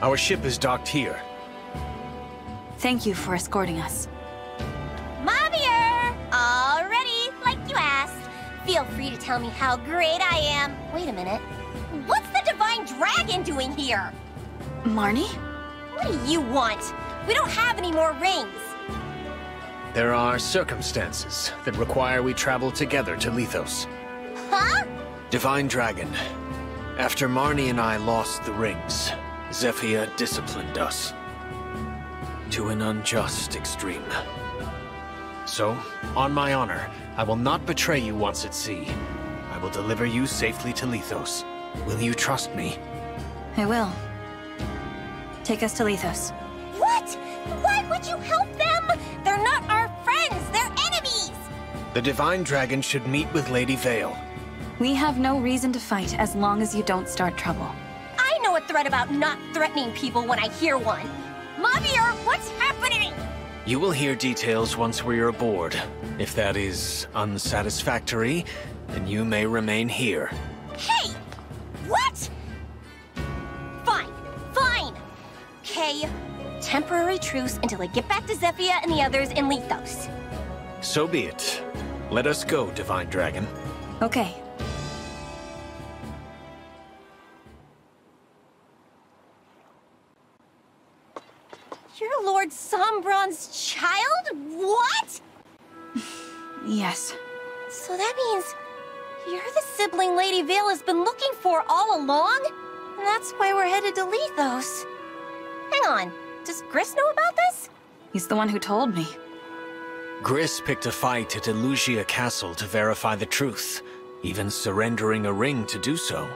Our ship is docked here. Thank you for escorting us. Mauvier! All ready, like you asked. Feel free to tell me how great I am. Wait a minute. What's the Divine Dragon doing here? Marni? What do you want? We don't have any more rings. There are circumstances that require we travel together to Lythos. Huh? Divine Dragon, after Marni and I lost the rings, Zephia disciplined us. To an unjust extreme. So, on my honor, I will not betray you once at sea. I will deliver you safely to Lythos. Will you trust me? I will. Take us to Lythos. What? Why would you help them? They're not our friends, they're enemies! The Divine Dragon should meet with Lady Veyle. We have no reason to fight as long as you don't start trouble. I threat about not threatening people when I hear one. Mauvier, what's happening? You will hear details once we are aboard. If that is unsatisfactory, then you may remain here. Hey! What? Fine, fine. Okay, temporary truce until I get back to Zephia and the others in Lythos. So be it. Let us go, Divine Dragon. Okay. You're Lord Sombron's child? What? Yes. So that means you're the sibling Lady Veyle has been looking for all along? And that's why we're headed to Lythos. Hang on, does Griss know about this? He's the one who told me. Griss picked a fight at Elusia Castle to verify the truth, even surrendering a ring to do so.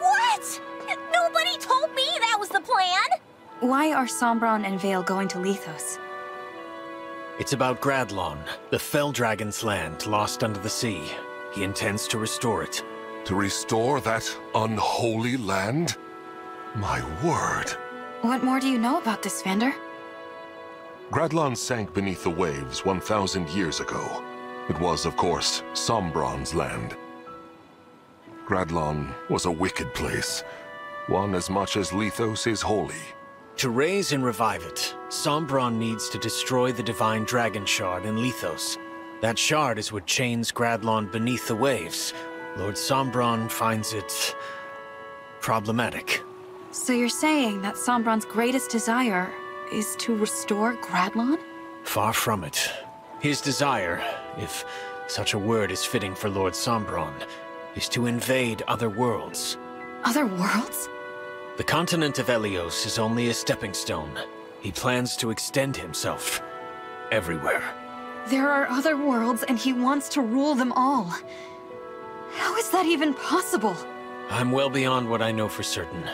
What? Nobody told me that was the plan! Why are Sombron and Veyle going to Lythos? It's about Gradlon, the Fell Dragon's land lost under the sea. He intends to restore it. To restore that unholy land? My word. What more do you know about this, Vander? Gradlon sank beneath the waves 1,000 years ago. It was, of course, Sombron's land. Gradlon was a wicked place, one as much as Lythos is holy. To raise and revive it, Sombron needs to destroy the Divine Dragon Shard in Lythos. That shard is what chains Gradlon beneath the waves. Lord Sombron finds it... problematic. So you're saying that Sombron's greatest desire is to restore Gradlon? Far from it. His desire, if such a word is fitting for Lord Sombron, is to invade other worlds. Other worlds? The continent of Elyos is only a stepping stone. He plans to extend himself everywhere. There are other worlds and he wants to rule them all. How is that even possible? I'm well beyond what I know for certain.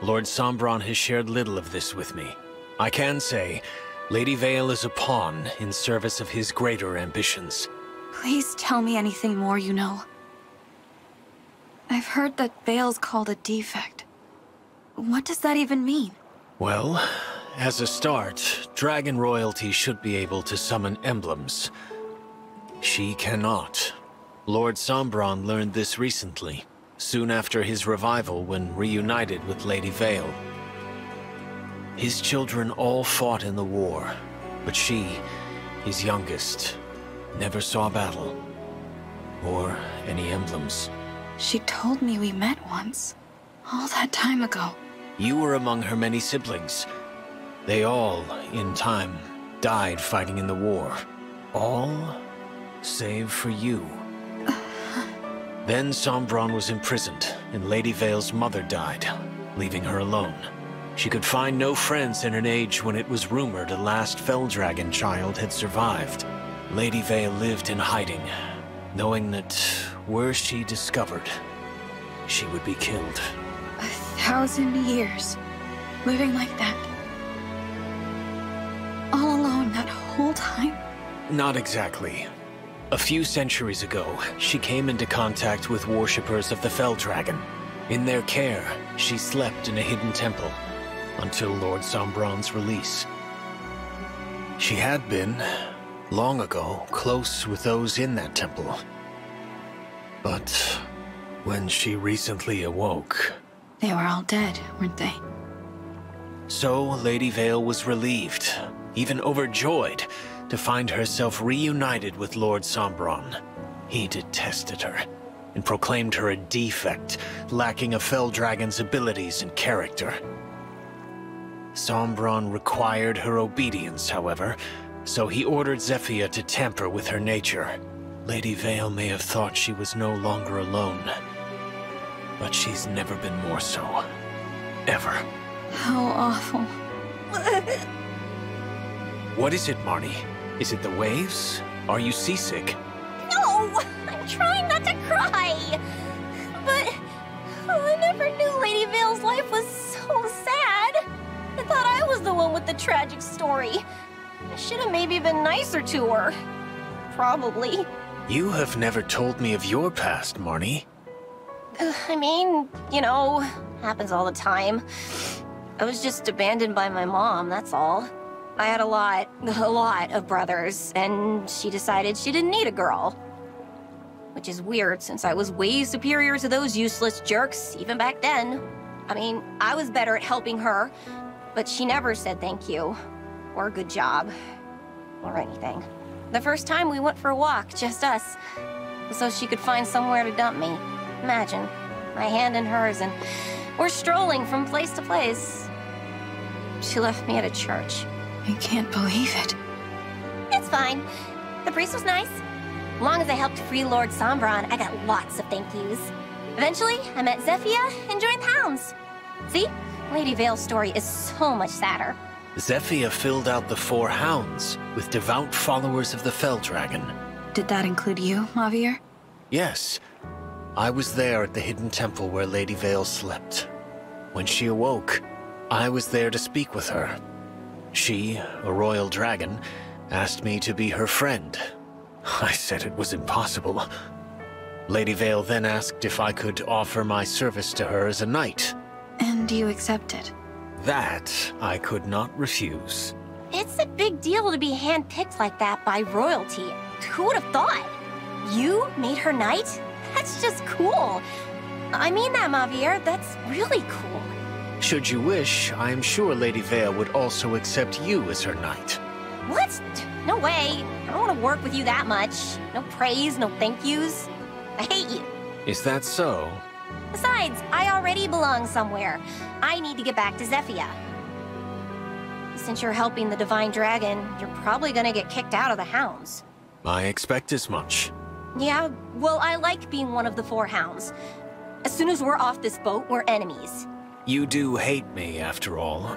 Lord Sombron has shared little of this with me. I can say, Lady Veyle is a pawn in service of his greater ambitions. Please tell me anything more you know. I've heard that Veyle's called a defect. What does that even mean? Well, as a start, Dragon Royalty should be able to summon emblems. She cannot. Lord Sombron learned this recently, soon after his revival when reunited with Lady Veyle. His children all fought in the war, but she, his youngest, never saw battle. Or any emblems. She told me we met once. All that time ago. You were among her many siblings. They all, in time, died fighting in the war. All save for you. then Sombron was imprisoned, and Lady Veyle's mother died, leaving her alone. She could find no friends in an age when it was rumored a last Felldragon child had survived. Lady Veyle lived in hiding, knowing that were she discovered, she would be killed. Thousand years. Living like that. All alone that whole time? Not exactly. A few centuries ago, she came into contact with worshippers of the Fell Dragon. In their care, she slept in a hidden temple until Lord Sombron's release. She had been, long ago, close with those in that temple. But when she recently awoke... They were all dead, weren't they? So Lady Veyle was relieved, even overjoyed, to find herself reunited with Lord Sombron. He detested her and proclaimed her a defect, lacking a Fell Dragon's abilities and character. Sombron required her obedience, however, so he ordered Zephia to tamper with her nature. Lady Veyle may have thought she was no longer alone, but she's never been more so. Ever. How awful. What is it, Marni? Is it the waves? Are you seasick? No! I'm trying not to cry! But oh, I never knew Lady Veyle's life was so sad. I thought I was the one with the tragic story. I should have maybe been nicer to her. Probably. You have never told me of your past, Marni. I mean, you know, happens all the time. I was just abandoned by my mom, that's all. I had a lot, a lot of brothers, and she decided she didn't need a girl. Which is weird, since I was way superior to those useless jerks, even back then. I mean, I was better at helping her, but she never said thank you, or good job, or anything. The first time we went for a walk, just us, so she could find somewhere to dump me. Imagine, my hand in hers, and we're strolling from place to place. She left me at a church. I can't believe it. It's fine. The priest was nice. Long as I helped free Lord Sombron, I got lots of thank yous. Eventually, I met Zephia and joined the Hounds. See? Lady Veyle's story is so much sadder. Zephia filled out the four hounds with devout followers of the Fell Dragon. Did that include you, Mauvier? Yes, I was there at the hidden temple where Lady Veyle slept. When she awoke, I was there to speak with her. She, a royal dragon, asked me to be her friend. I said it was impossible. Lady Veyle then asked if I could offer my service to her as a knight. And you accepted? That I could not refuse. It's a big deal to be handpicked like that by royalty. Who would have thought? You made her knight? That's just cool. I mean that, Mauvier. That's really cool. Should you wish, I am sure Lady Veyle would also accept you as her knight. What? No way. I don't want to work with you that much. No praise, no thank yous. I hate you. Is that so? Besides, I already belong somewhere. I need to get back to Zephia. Since you're helping the Divine Dragon, you're probably gonna get kicked out of the Hounds. I expect as much. Yeah, well, I like being one of the four Hounds. As soon as we're off this boat, we're enemies. You do hate me, after all.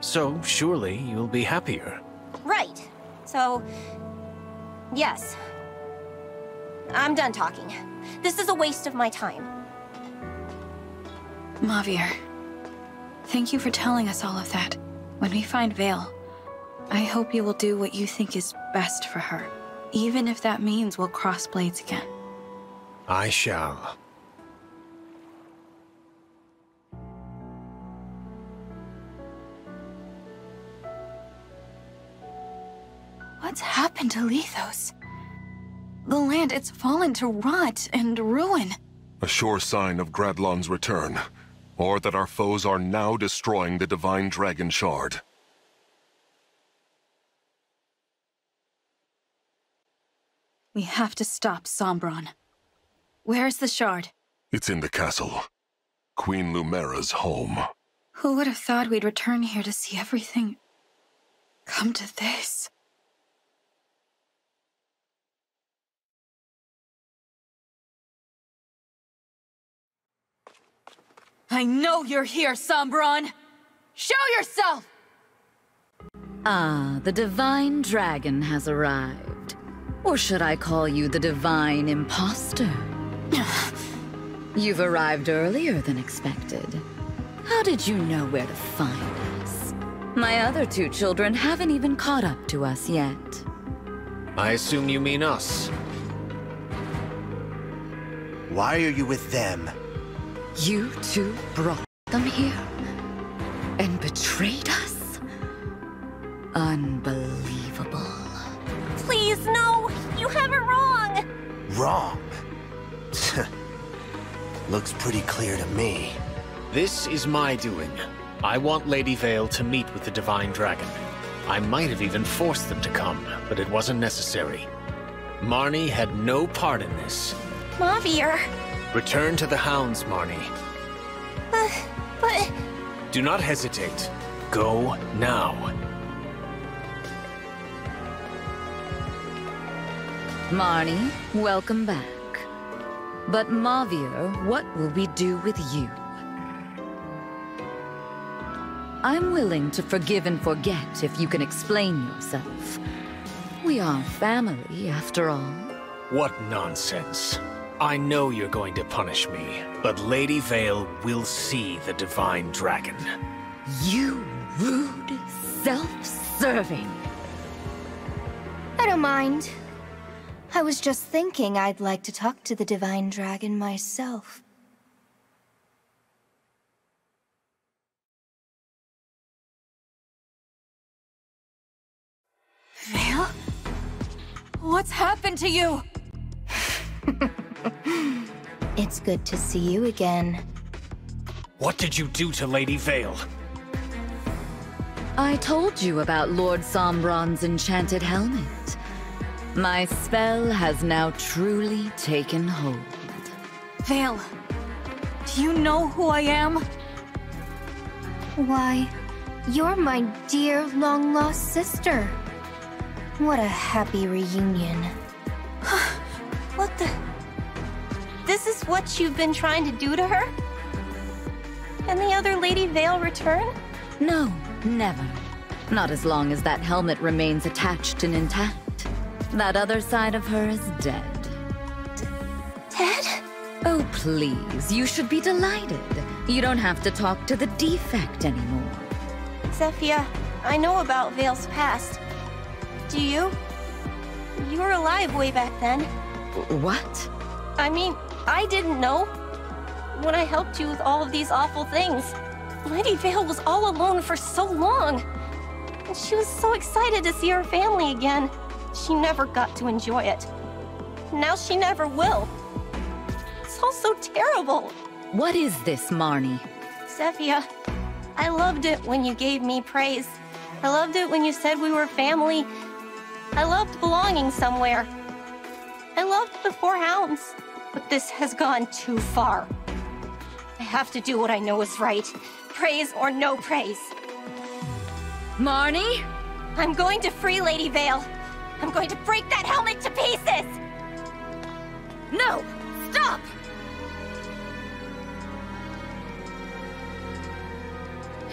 So, surely you'll be happier. Right. So, yes. I'm done talking. This is a waste of my time. Mauvier, thank you for telling us all of that. When we find Veyle, I hope you will do what you think is best for her, even if that means we'll cross blades again. I shall. What's happened to Lythos? The land, it's fallen to rot and ruin. A sure sign of Gradlon's return, or that our foes are now destroying the Divine Dragon Shard. We have to stop Sombron. Where's the shard? It's in the castle. Queen Lumera's home. Who would have thought we'd return here to see everything come to this? I know you're here, Sombron! Show yourself! Ah, the Divine Dragon has arrived. Or should I call you the Divine Imposter? You've arrived earlier than expected. How did you know where to find us? My other two children haven't even caught up to us yet. I assume you mean us. Why are you with them? You two brought them here and betrayed us? Unbelievable. Please, no! You have it wrong! Wrong. Looks pretty clear to me. This is my doing. I want Lady Veyle to meet with the Divine Dragon. I might have even forced them to come, but it wasn't necessary. Marni had no part in this. Mauvier. Return to the hounds, Marni. Uh, but... Do not hesitate. Go now. Marni, welcome back. But Mauvier, what will we do with you? I'm willing to forgive and forget if you can explain yourself. We are family, after all. What nonsense. I know you're going to punish me, but Lady Veyle will see the Divine Dragon. You rude, self-serving. I don't mind. I was just thinking I'd like to talk to the Divine Dragon myself. Veyle? What's happened to you? it's good to see you again. What did you do to Lady Veyle? I told you about Lord Sombron's enchanted helmet. My spell has now truly taken hold. Veyle, do you know who I am? Why, you're my dear long-lost sister. What a happy reunion. what the... This is what you've been trying to do to her? And the other Lady Veyle return? No, never. Not as long as that helmet remains attached and intact. That other side of her is dead. Dead? Oh, please. You should be delighted. You don't have to talk to the defect anymore. Zephia, I know about Veyle's past. Do you? You were alive way back then. What? I mean, I didn't know. When I helped you with all of these awful things. Lady Veyle was all alone for so long. And she was so excited to see her family again. She never got to enjoy it. Now she never will. It's all so terrible. What is this, Marni? Zephia, I loved it when you gave me praise. I loved it when you said we were family. I loved belonging somewhere. I loved the Four Hounds. But this has gone too far. I have to do what I know is right. Praise or no praise. Marni? I'm going to free Lady Veyle. I'm going to break that helmet to pieces! No! Stop!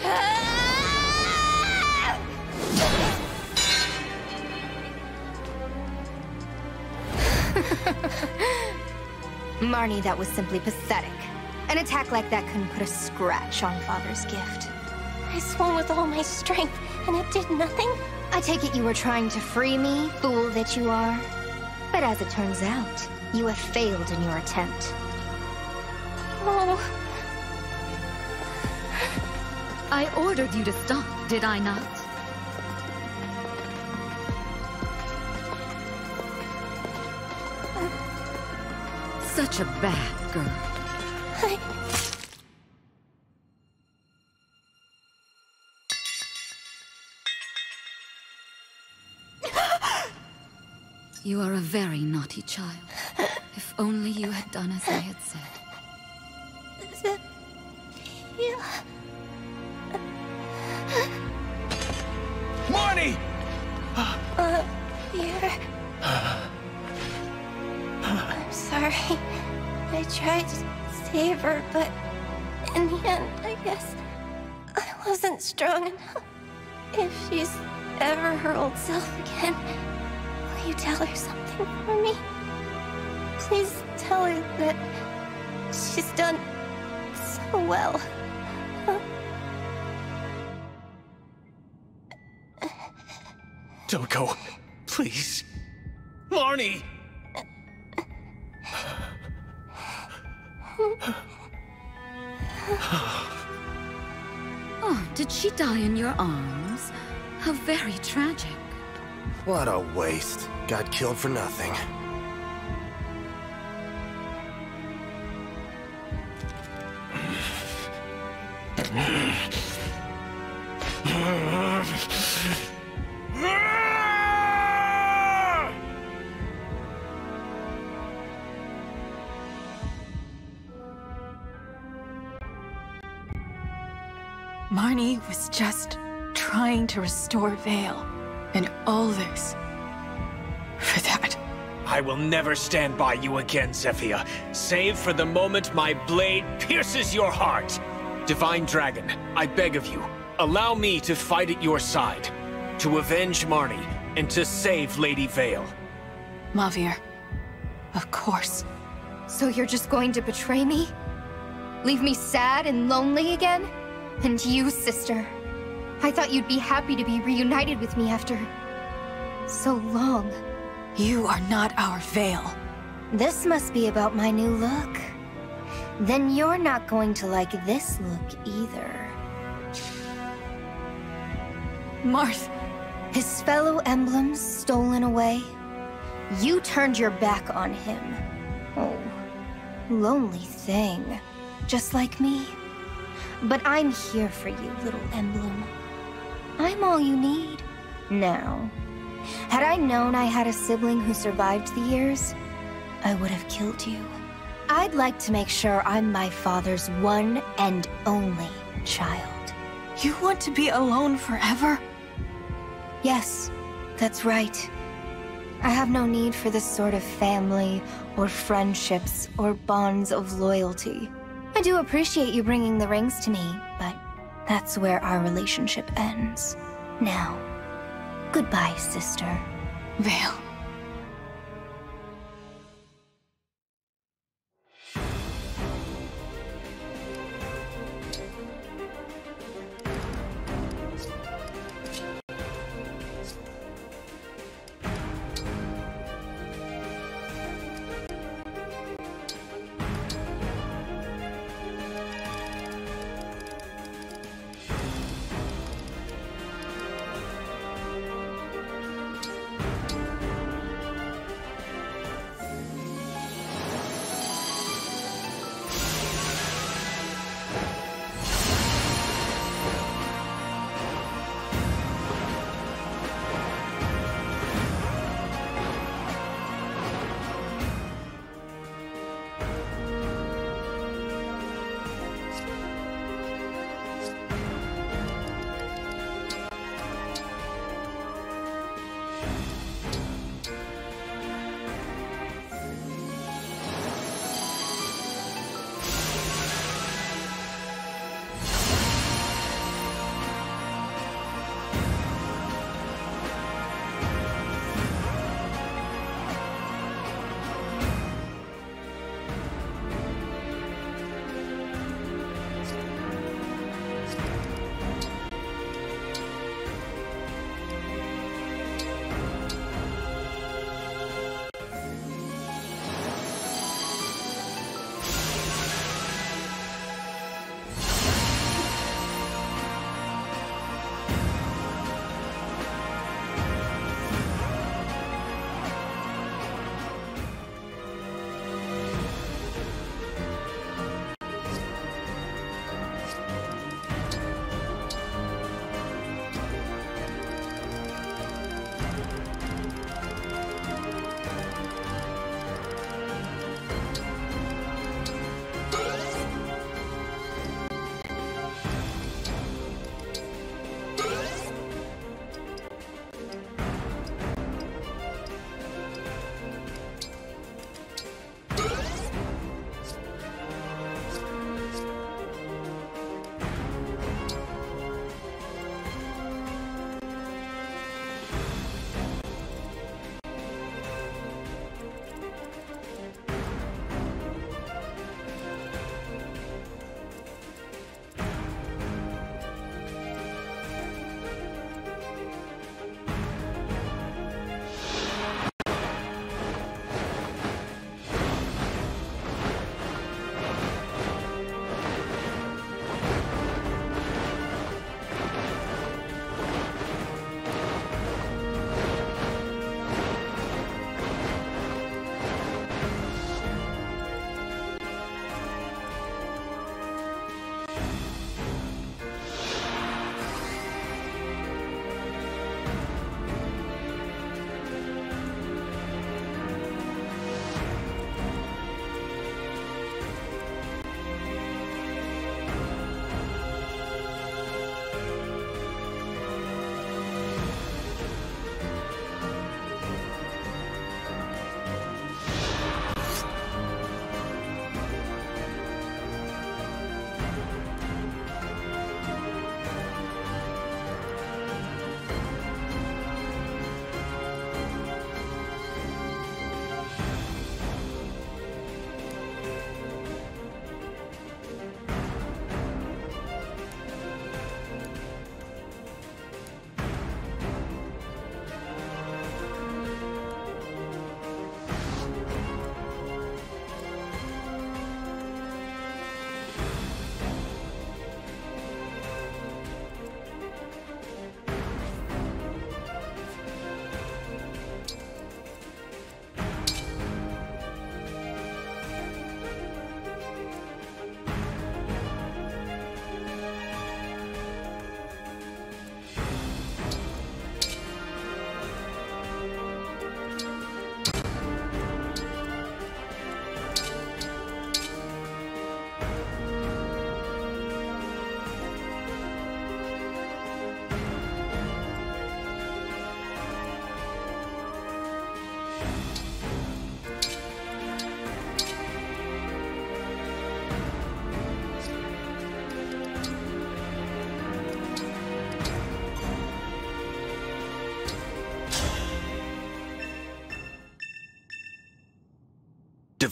Marni, that was simply pathetic. An attack like that couldn't put a scratch on Father's gift. I swung with all my strength, and it did nothing? I take it you were trying to free me, fool that you are. But as it turns out, you have failed in your attempt. Oh. I ordered you to stop, did I not? Such a bad girl. I... You are a very naughty child. If only you had done as I had said. Yeah. Marni! Uh, here. I'm sorry. I tried to save her, but in the end, I guess I wasn't strong enough. If she's ever her old self again, will you tell her something for me? Please tell her that she's done so well. Don't go. Please. Marni! oh, did she die in your arms? How very tragic. What a waste. Got killed for nothing. Marni was just trying to restore Veyle, and all this I will never stand by you again, Zephia, save for the moment my blade pierces your heart. Divine Dragon, I beg of you, allow me to fight at your side, to avenge Marni, and to save Lady Veyle. Mauvier, of course. So you're just going to betray me? Leave me sad and lonely again? And you, sister. I thought you'd be happy to be reunited with me after... so long. You are not our Veyle. This must be about my new look. Then you're not going to like this look either. Marth. His fellow emblems stolen away. You turned your back on him. Oh, lonely thing. Just like me. But I'm here for you, little emblem. I'm all you need. Now, had I known I had a sibling who survived the years, I would have killed you. I'd like to make sure I'm my father's one and only child. You want to be alone forever? Yes, that's right. I have no need for this sort of family, or friendships, or bonds of loyalty. I do appreciate you bringing the rings to me, but that's where our relationship ends. Now, goodbye, sister. Veyle.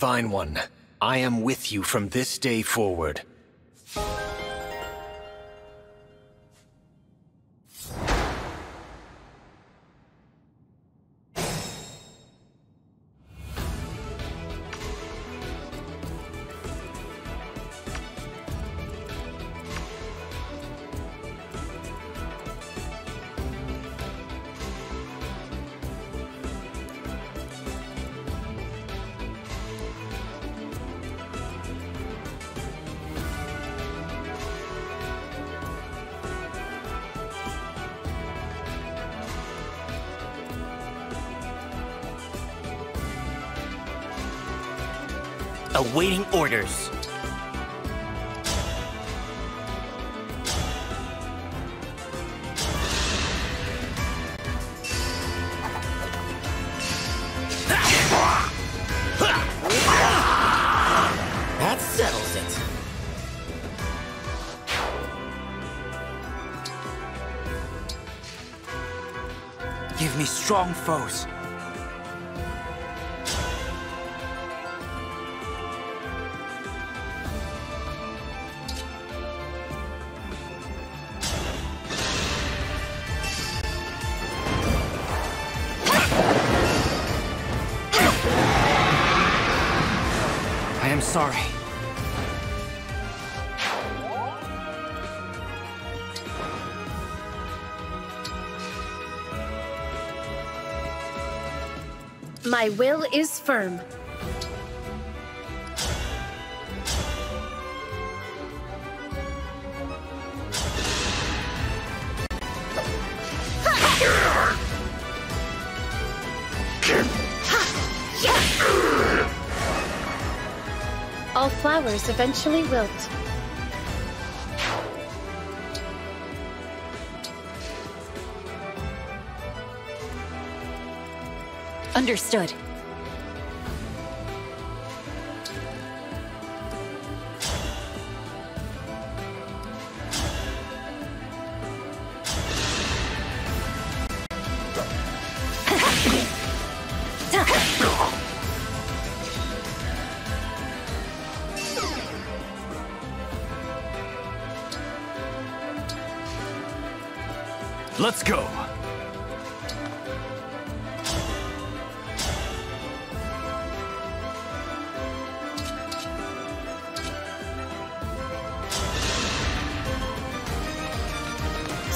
Divine One, I am with you from this day forward. Orders. That settles it. Give me strong foes. My will is firm. All flowers eventually wilt. Understood.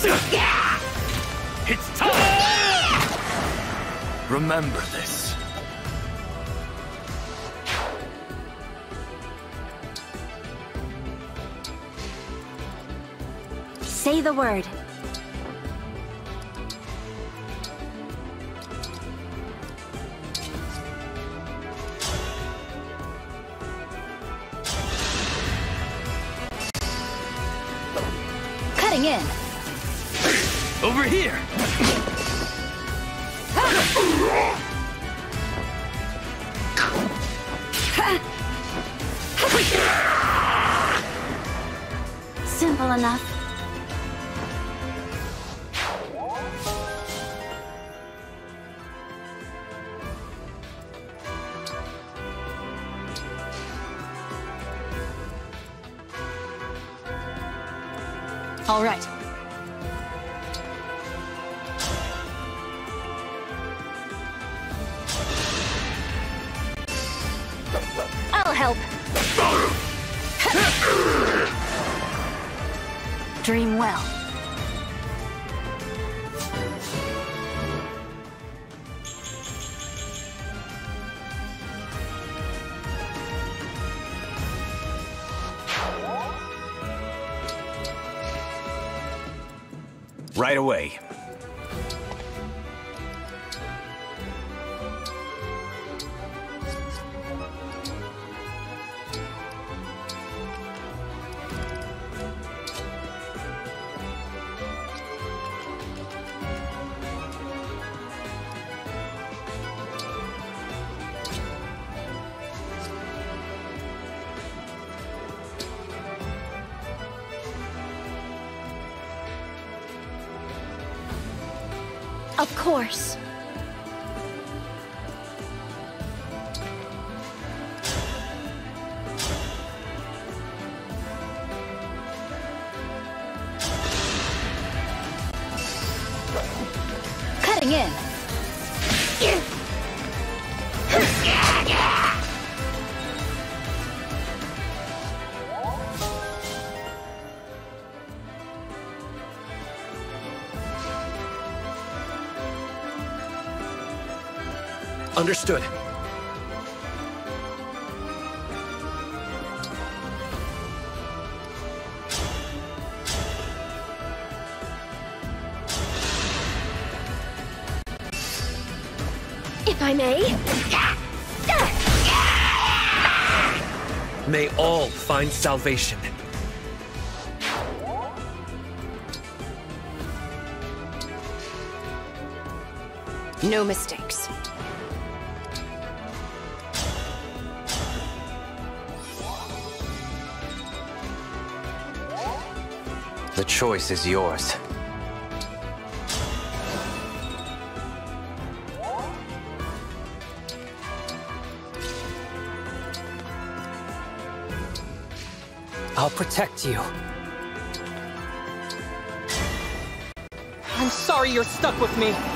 It's time! Remember this. Say the word. Away. Of Understood. If I may. May all find salvation. No mistakes. The choice is yours. I'll protect you. I'm sorry you're stuck with me.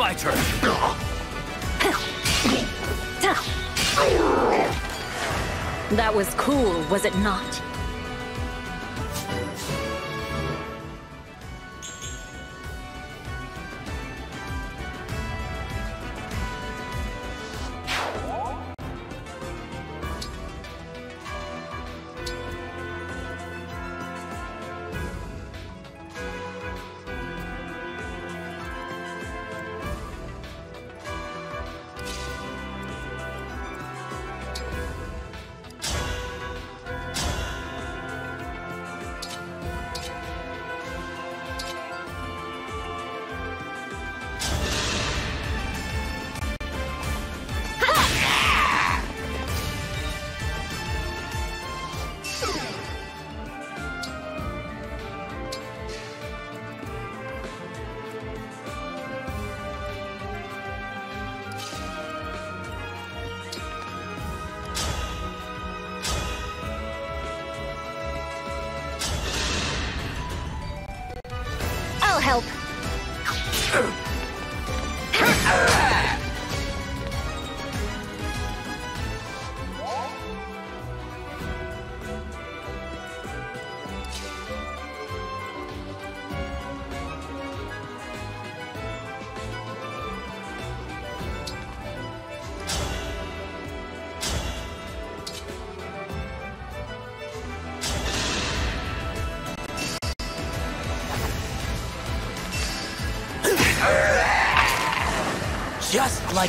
My turn. That was cool, was it not?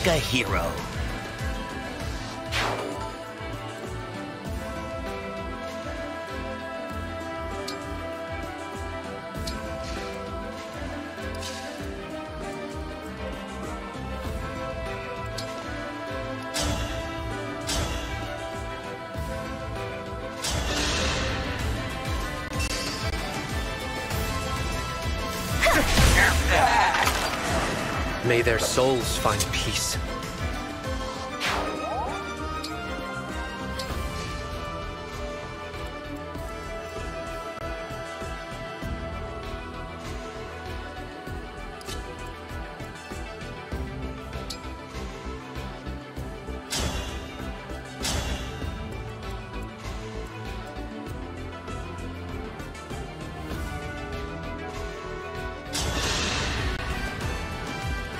Like a hero. Their souls find peace.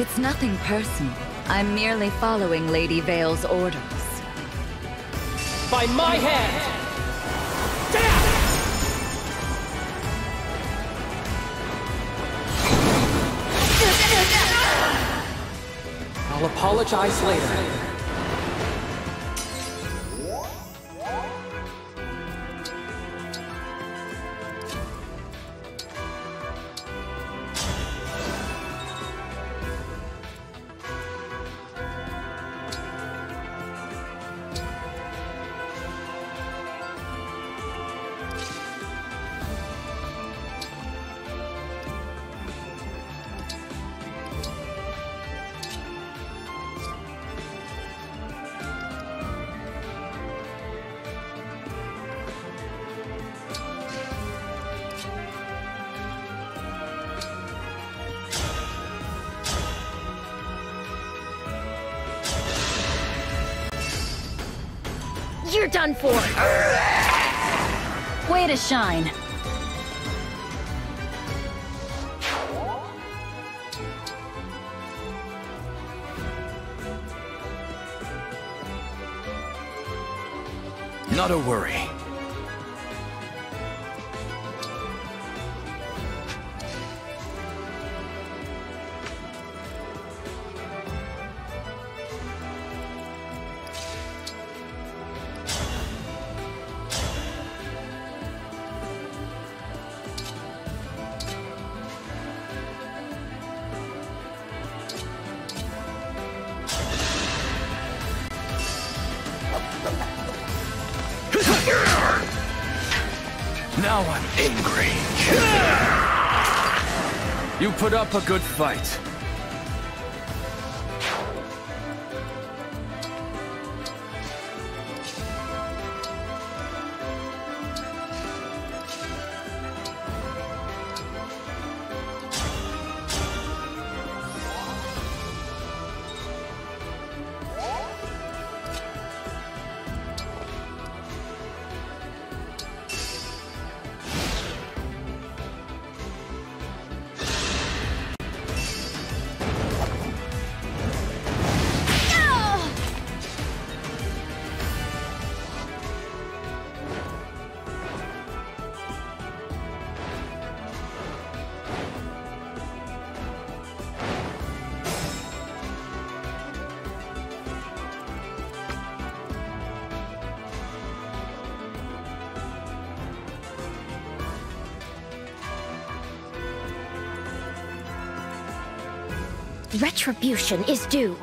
It's nothing personal. I'm merely following Lady Veyle's orders. By my hand! I'll apologize later. Shine. Up a good fight. Retribution is due.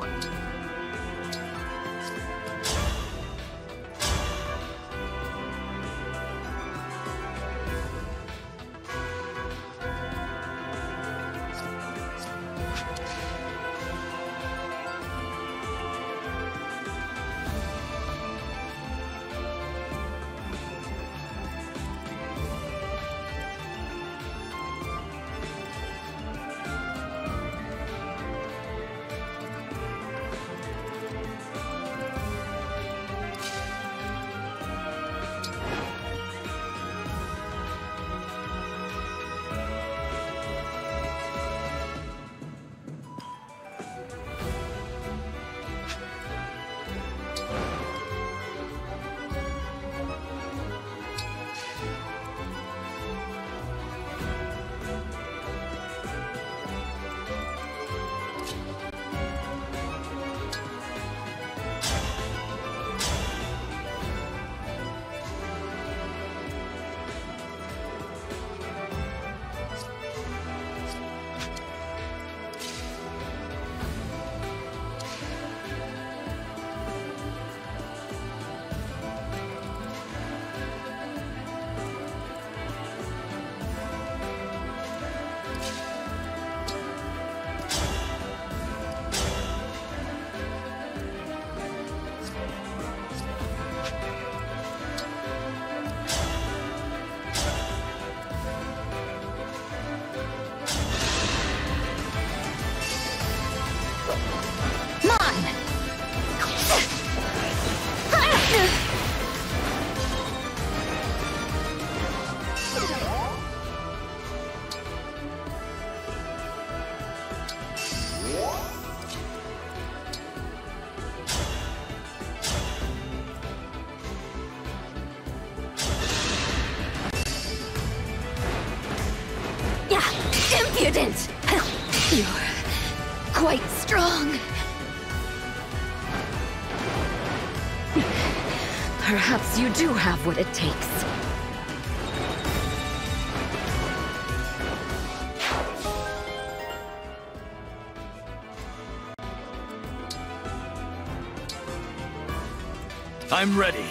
You do have what it takes. I'm ready.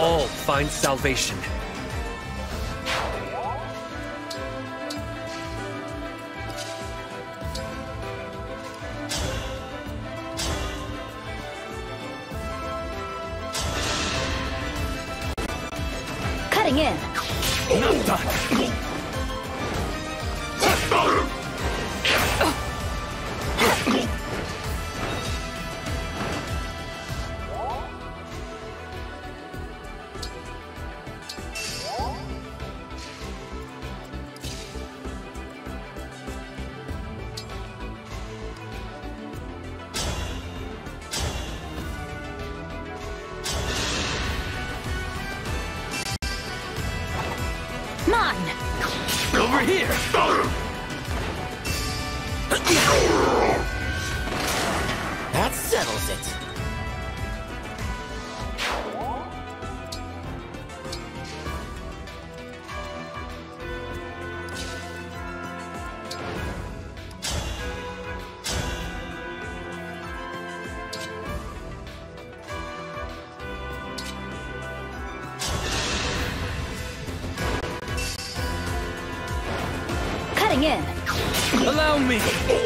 all find salvation. Allow me!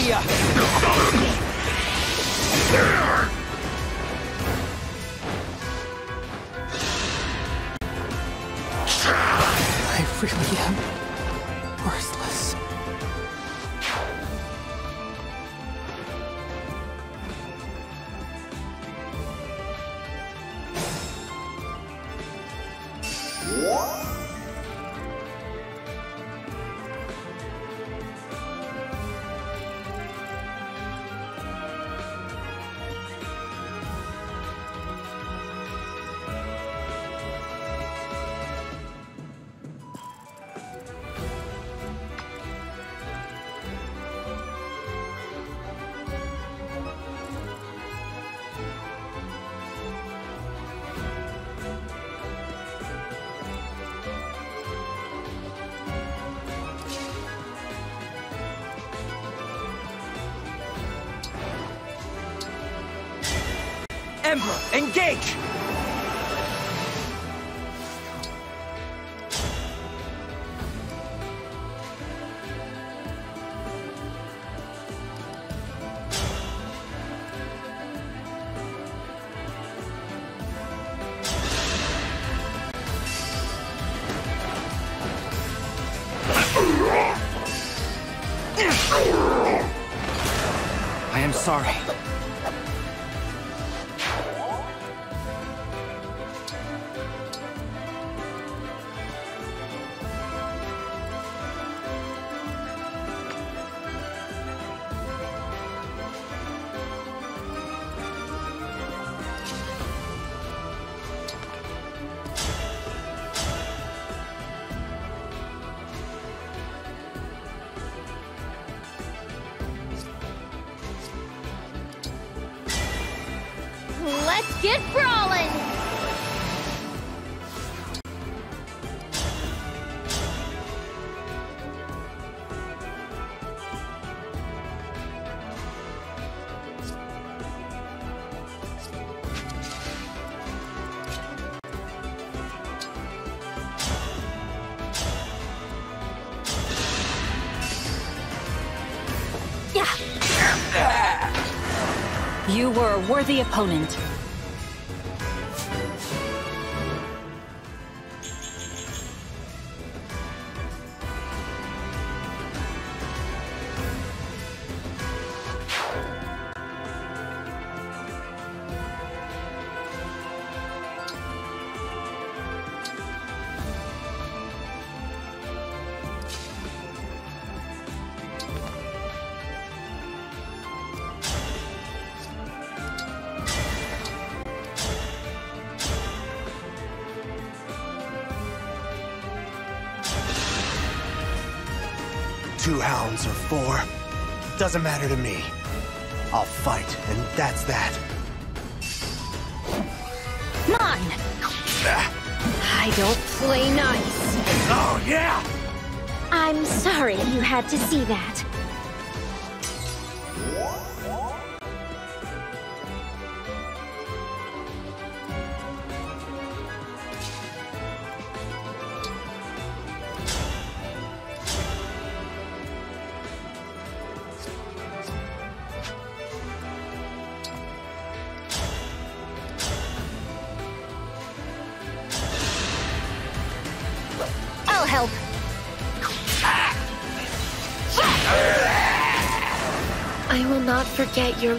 リア worthy opponent. Two hounds or four, doesn't matter to me. I'll fight, and that's that. Mine! Ah. I don't play nice. Oh, yeah! I'm sorry you had to see that. Your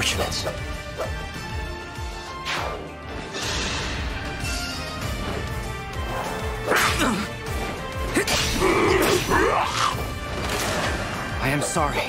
Unfortunate. I am sorry.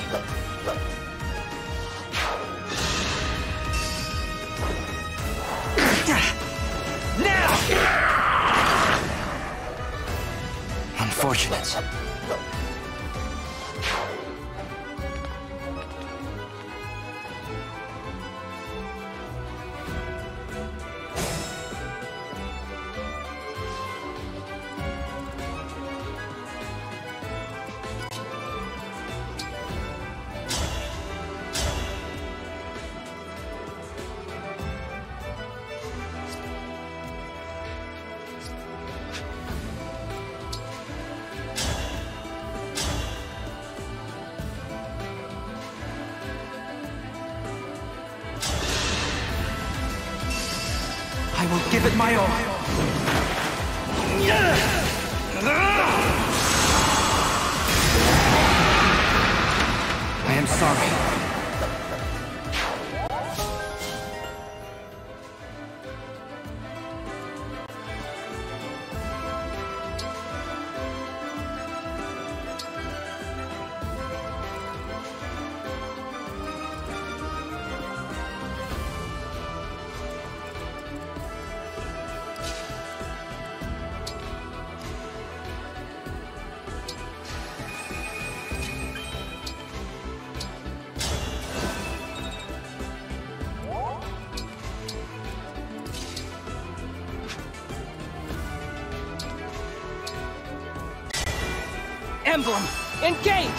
Engage!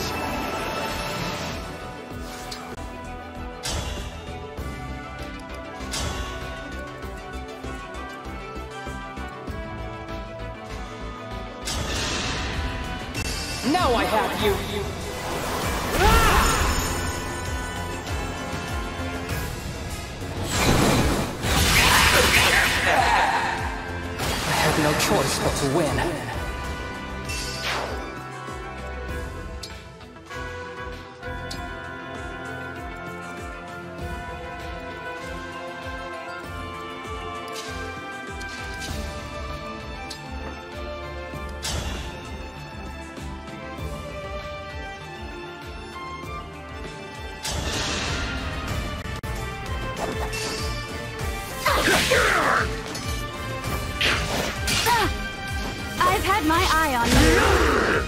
Had my eye on you.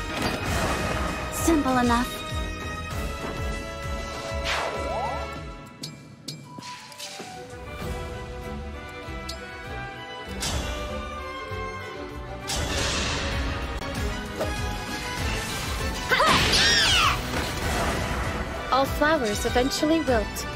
Simple enough. All flowers eventually wilt.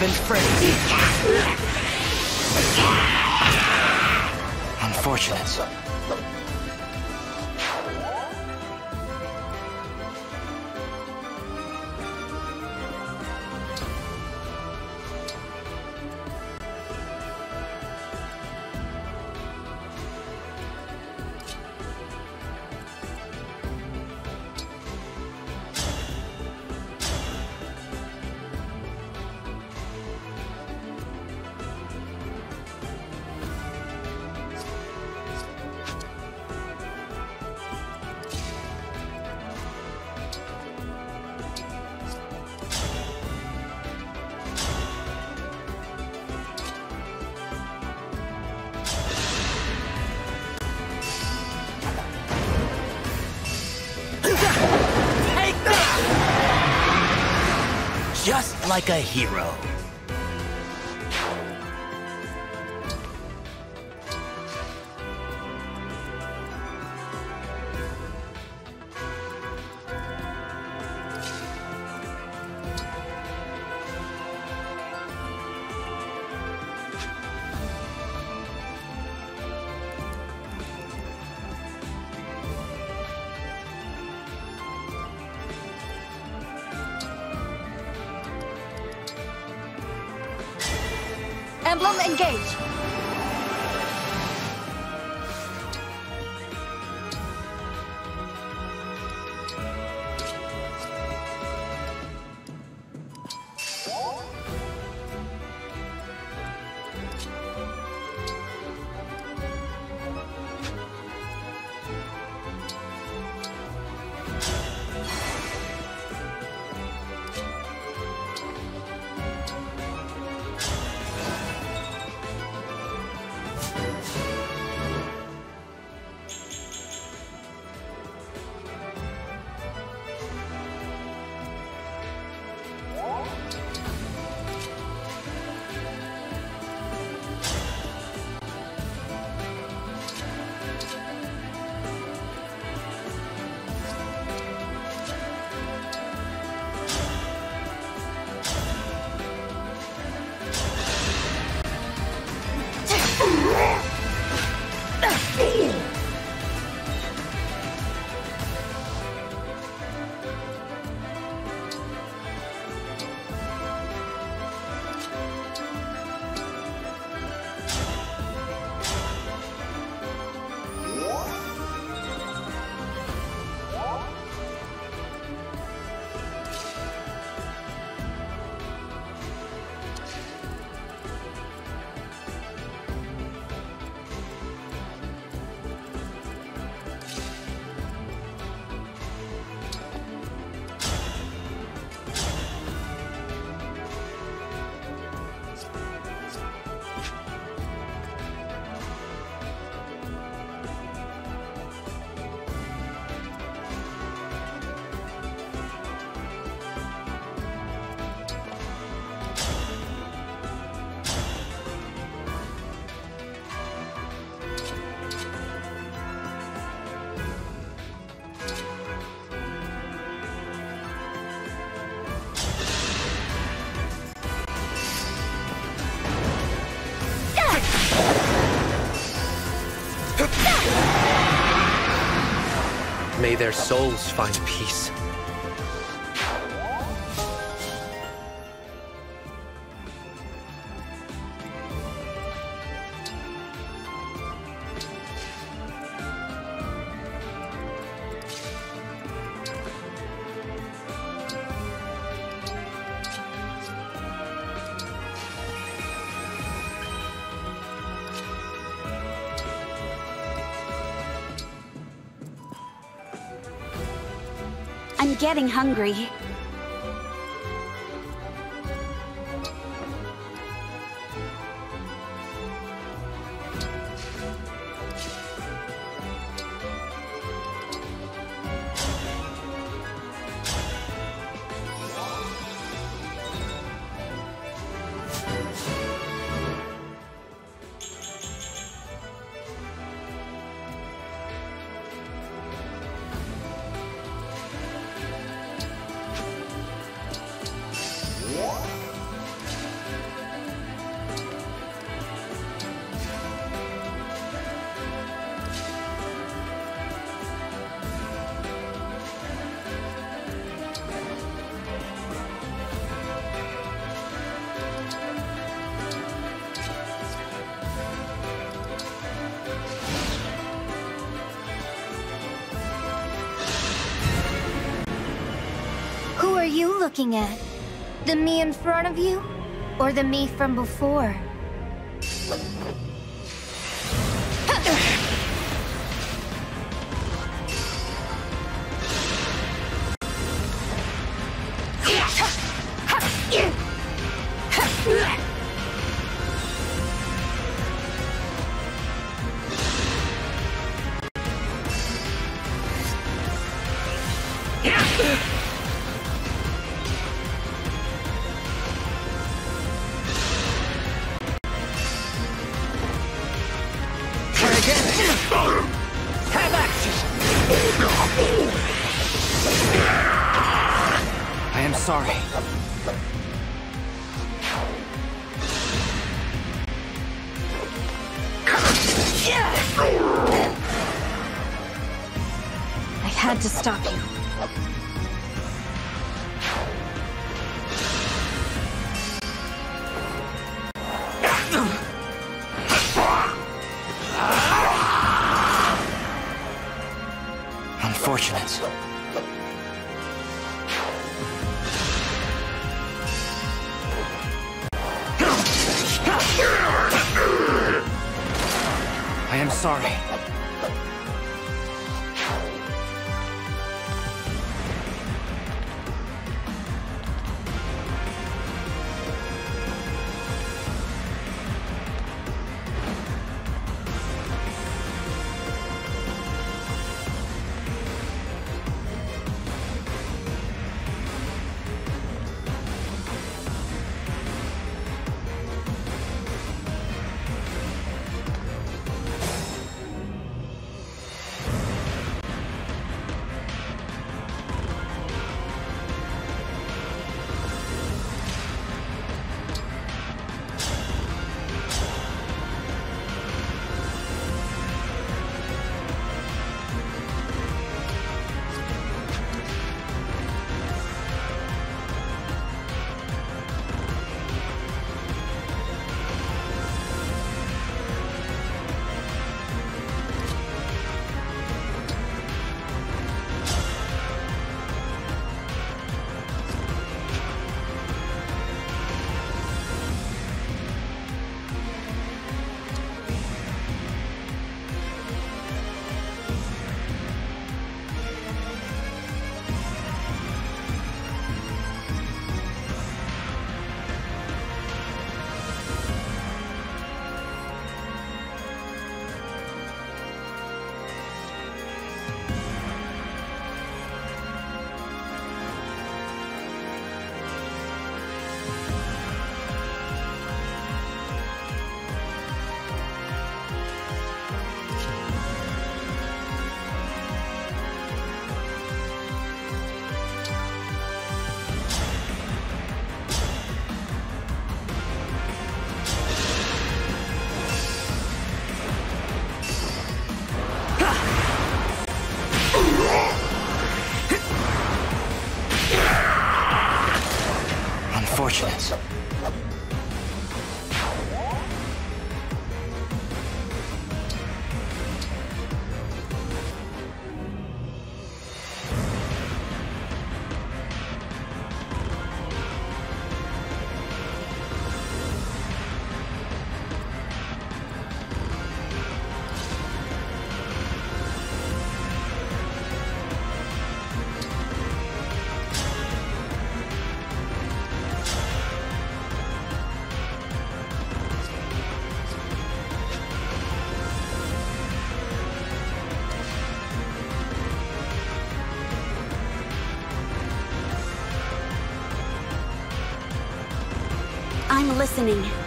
Been friends. Unfortunate. Like a hero. Their souls find peace. Getting hungry. Looking at? The me in front of you? Or the me from before? Listening.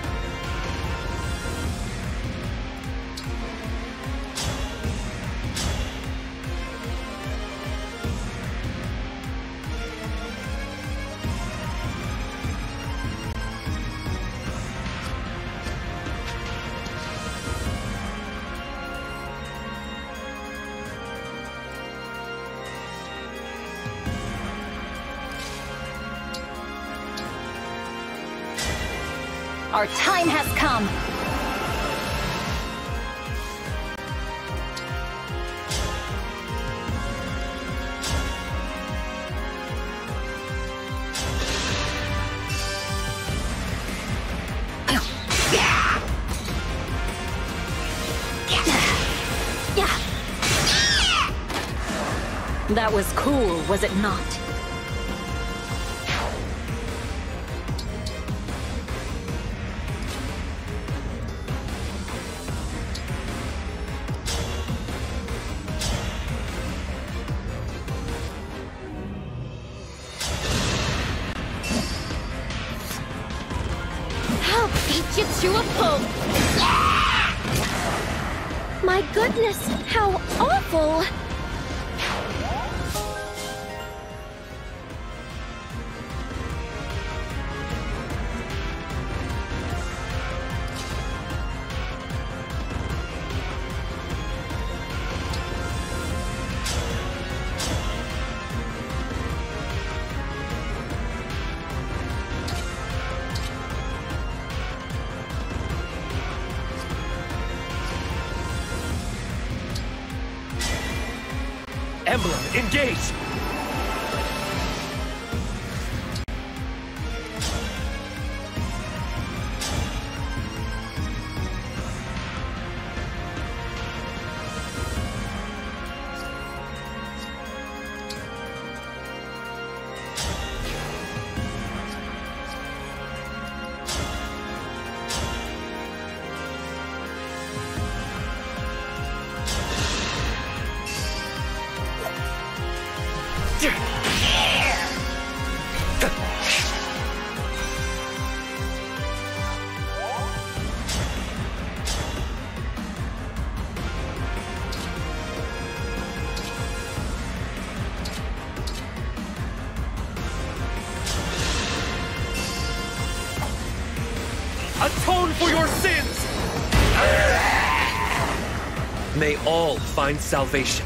Our time has come. That was cool, was it not? May all find salvation.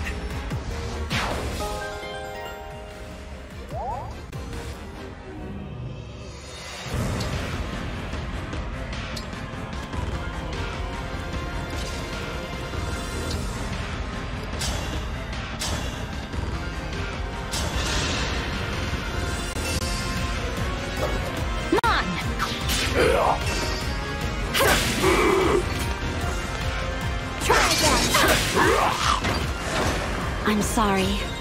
Sorry.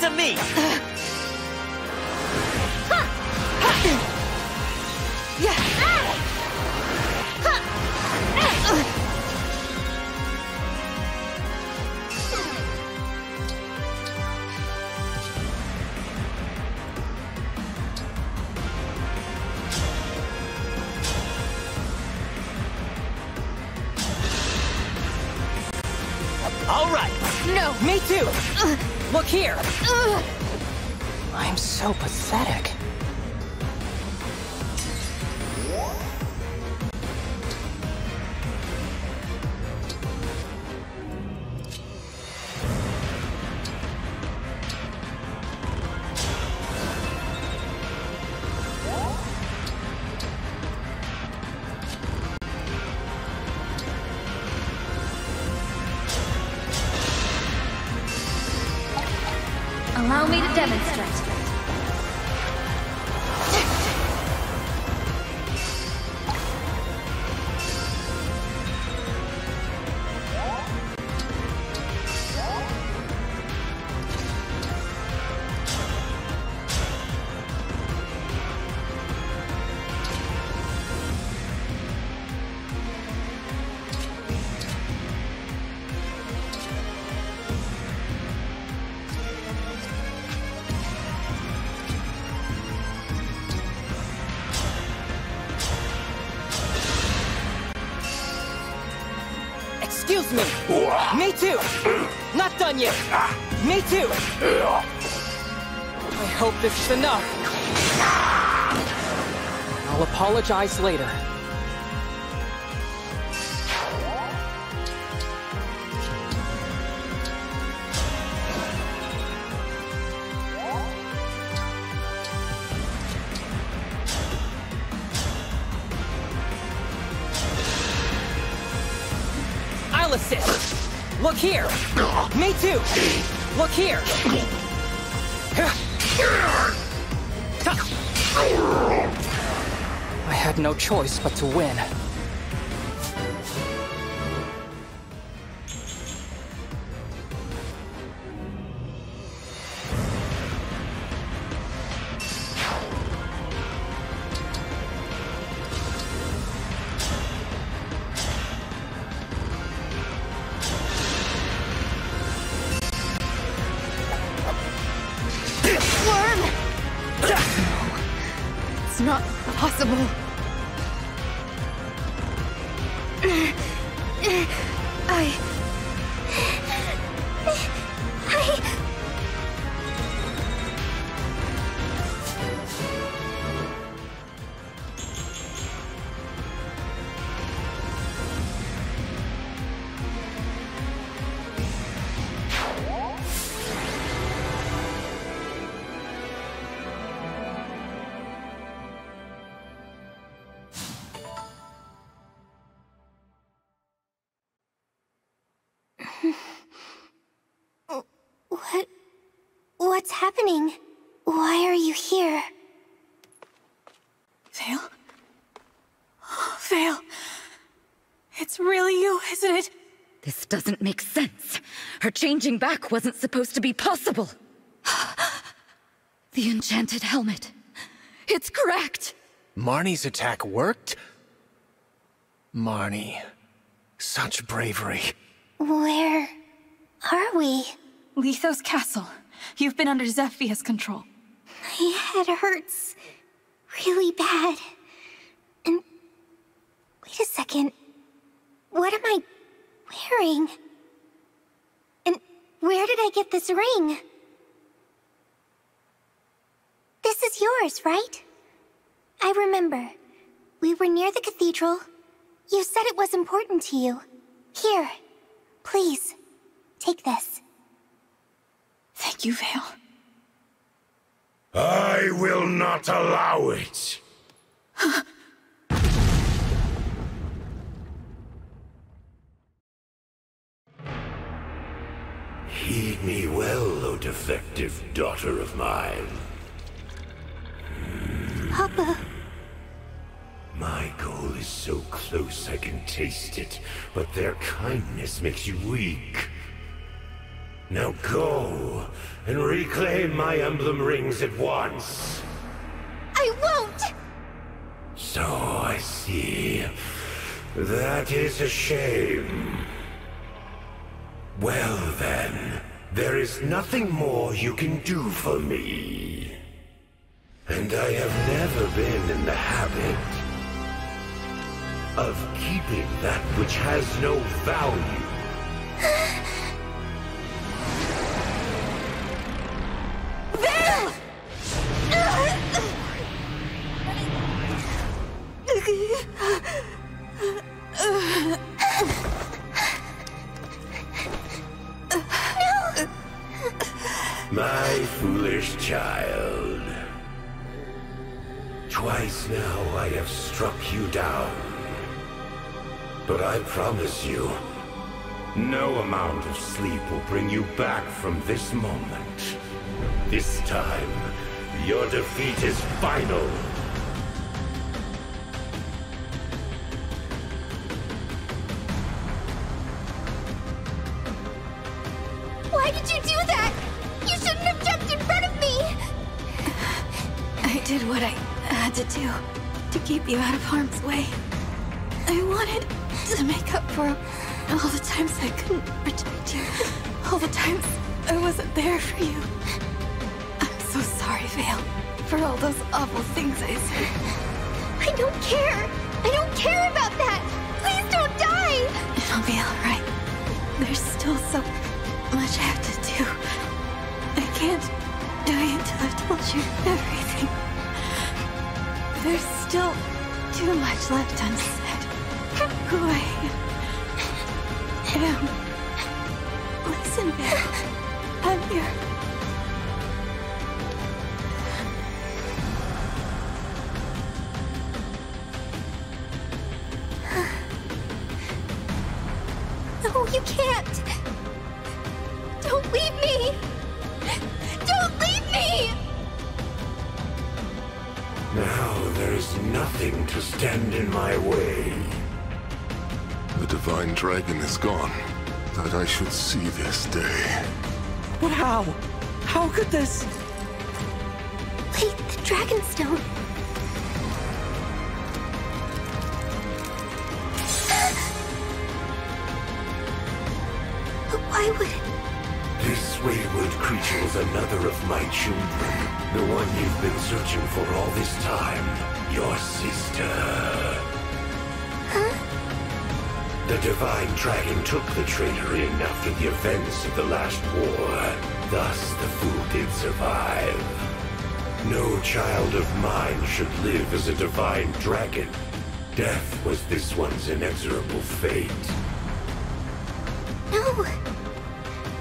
To me! too. Not done yet. Me too. I hope this is enough. I'll apologize later. Look here. I had no choice but to win. It's not possible. Changing back wasn't supposed to be possible. the enchanted helmet. It's correct. Marni's attack worked? Marnie. Such bravery. Where are we? Lythos Castle. You've been under Zephia's control. My head hurts really bad. And wait a second. What am I wearing? And where did I get this ring? This is yours, right? I remember. We were near the cathedral. You said it was important to you. Here, please, take this. Thank you, Veyle. I will not allow it. Heed me well, O defective daughter of mine. Papa, My goal is so close I can taste it, but their kindness makes you weak. Now go and reclaim my emblem rings at once. I won't! So I see. That is a shame. Well then, there is nothing more you can do for me. And I have never been in the habit of keeping that which has no value. Ugh. child. Twice now I have struck you down. But I promise you, no amount of sleep will bring you back from this moment. This time, your defeat is final. To keep you out of harm's way. I wanted to make up for all the times I couldn't protect you. All the times I wasn't there for you. I'm so sorry, Veyle, for all those awful things I said. I don't care! I don't care about that! Please don't die! It'll be alright. There's still so much I have to do. I can't die until I've told you everything. There's still too much left unsaid. Who I am. Listen, Veyle. I'm here. But how? How could this? Wait, the Dragonstone. But why would? This wayward creature is another of my children. The one you've been searching for all this time. Your sister. Divine Dragon took the traitor in after the events of the last war. Thus the fool did survive. No child of mine should live as a Divine Dragon. Death was this one's inexorable fate. No!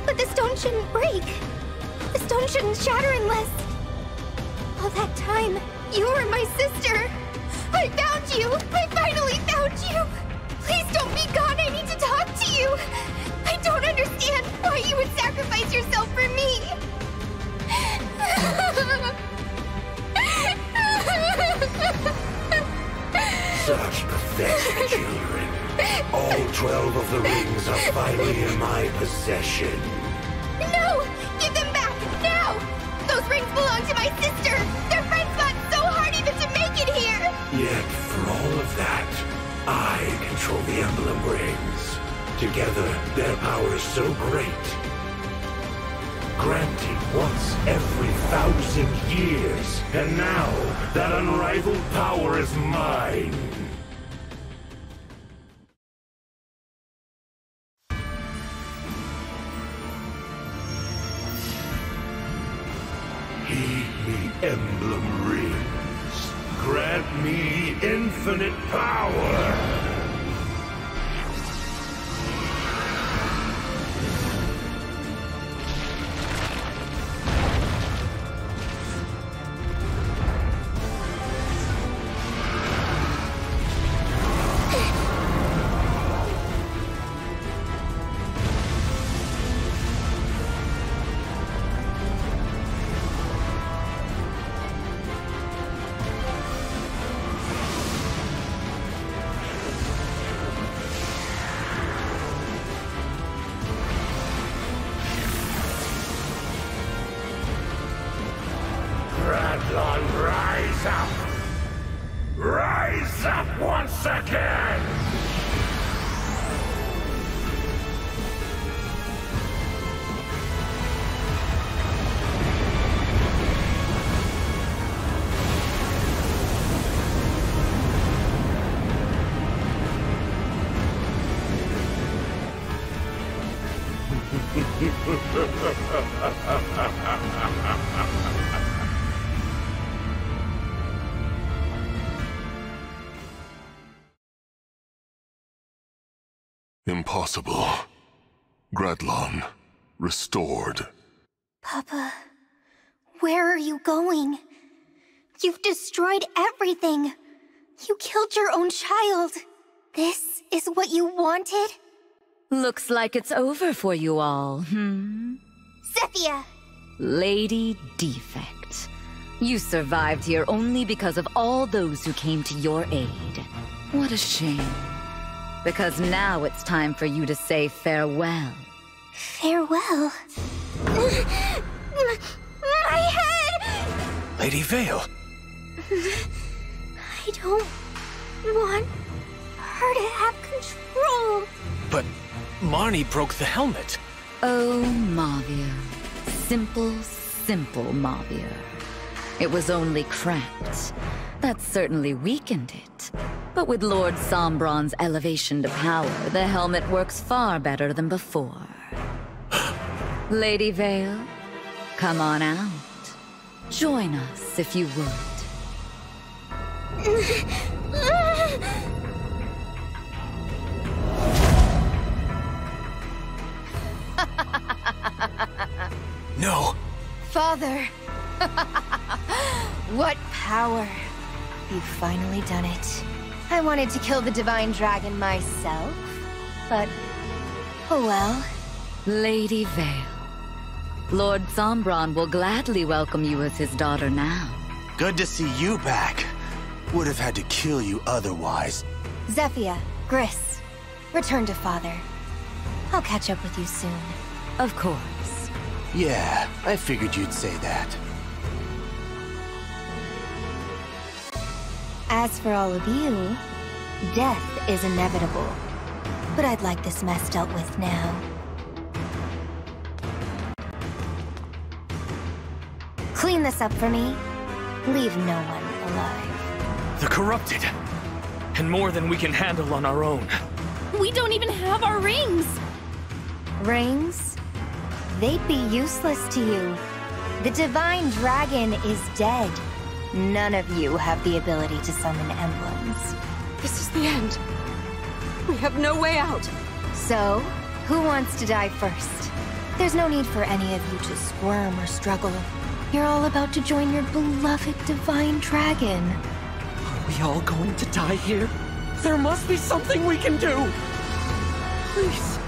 But the stone shouldn't break! The stone shouldn't shatter unless... All that time, you were my sister! I found you! I finally found you! Please don't be gone, you! I don't understand why you would sacrifice yourself for me! Such pathetic children. All twelve of the rings are finally in my possession. Together, their power is so great. Granted once every thousand years, and now that unrivaled power is mine. Gradlon, restored. Papa, where are you going? You've destroyed everything. You killed your own child. This is what you wanted? Looks like it's over for you all, hmm? Zephia! Lady Defect. You survived here only because of all those who came to your aid. What a shame. Because now it's time for you to say farewell. Farewell? My head! Lady Veyle. I don't want her to have control. But Marni broke the helmet. Oh, Mauvier. Simple, simple Mauvier. It was only cracked. That certainly weakened it. But with Lord Sombron's elevation to power, the helmet works far better than before. Lady Veyle, come on out. Join us if you would. no. Father. what power. You've finally done it. I wanted to kill the Divine Dragon myself, but... Oh well. Lady Veyle. Lord Sombron will gladly welcome you as his daughter now. Good to see you back. Would have had to kill you otherwise. Zephia, Griss, return to father. I'll catch up with you soon. Of course. Yeah, I figured you'd say that. As for all of you, death is inevitable. But I'd like this mess dealt with now. Clean this up for me. Leave no one alive. The corrupted. And more than we can handle on our own. We don't even have our rings! Rings? They'd be useless to you. The Divine Dragon is dead. None of you have the ability to summon emblems. This is the end. We have no way out. So, who wants to die first? There's no need for any of you to squirm or struggle. You're all about to join your beloved Divine Dragon. Are we all going to die here? There must be something we can do! Please.